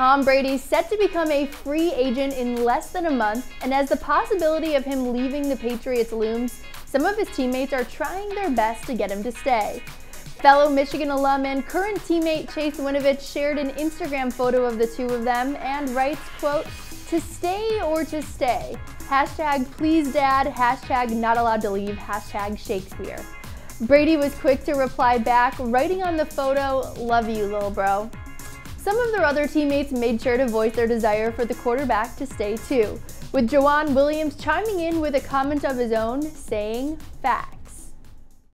Tom Brady set to become a free agent in less than a month, and as the possibility of him leaving the Patriots looms, some of his teammates are trying their best to get him to stay. Fellow Michigan alum and current teammate Chase Winovich shared an Instagram photo of the two of them and writes, quote, to stay or to stay, hashtag please dad, hashtag not allowed to leave, hashtag Shakespeare. Brady was quick to reply back, writing on the photo, love you little bro. Some of their other teammates made sure to voice their desire for the quarterback to stay too, with Joejuan Williams chiming in with a comment of his own saying, fact.